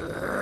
Uh.